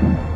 Thank you.